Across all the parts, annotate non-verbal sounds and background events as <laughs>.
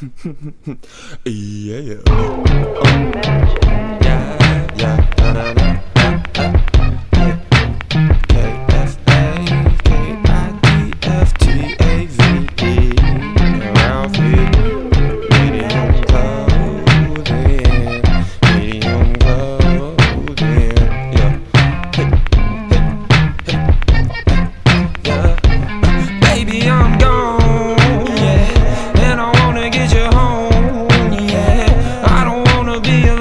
<laughs> yeah. Yeah, yeah, da, da, da.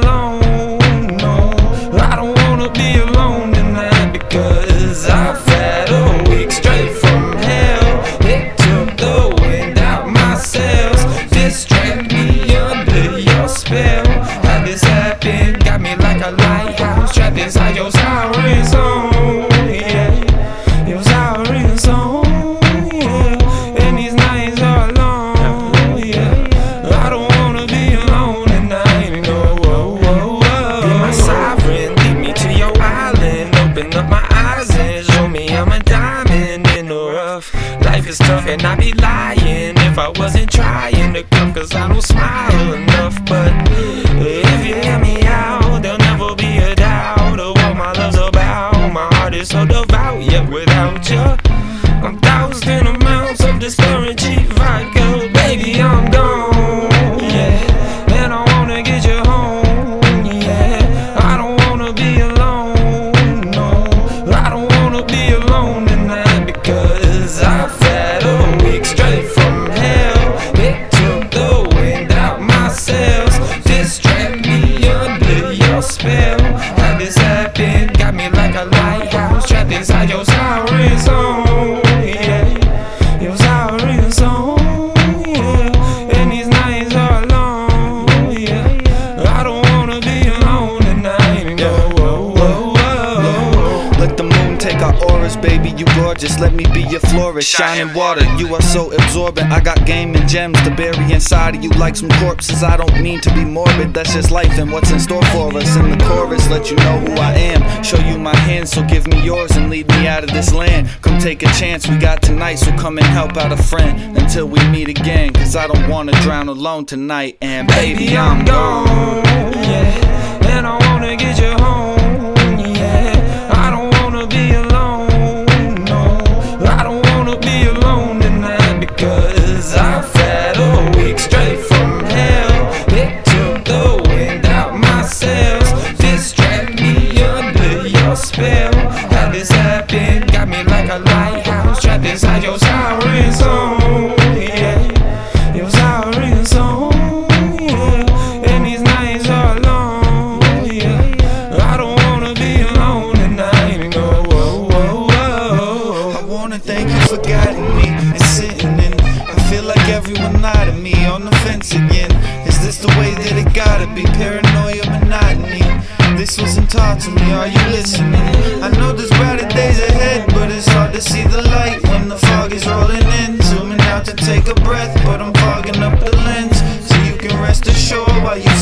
Open up my eyes and show me I'm a diamond in the rough. Life is tough and I'd be lying if I wasn't trying to come, cause I don't smile enough, but. If you hear me out, there'll never be a doubt of what my love's about. My heart is so devout, yet without you, I'm thousand amounts of cheap vodka. Baby. You gorgeous. Let me be your florist. Shining water. You are so absorbent. I got game and gems to bury inside of you like some corpses. I don't mean to be morbid. That's just life and what's in store for us. In the chorus, let you know who I am. Show you my hands, so give me yours and lead me out of this land. Come take a chance. We got tonight, so come and help out a friend until we meet again. Cause I don't wanna drown alone tonight. And baby, I'm gone. Yeah, and I wanna get you home. Because I've had a week straight from hell. It took the wind out my sails, me under your spell. This got me like a lighthouse trapped inside your siren. Yeah, your siren. Yeah, and these nights are long. Yeah, I don't wanna be alone tonight. I wanna thank you for guiding me and sitting in. I feel like everyone lied to me on the fence again. Is this the way that it gotta be? Paranoia, monotony. This wasn't taught to me. Are you listening? I know there's brighter days ahead, but it's hard to see the light when the fog is rolling in. Zooming out to take a breath, but I'm fogging up the lens. So you can rest assured while you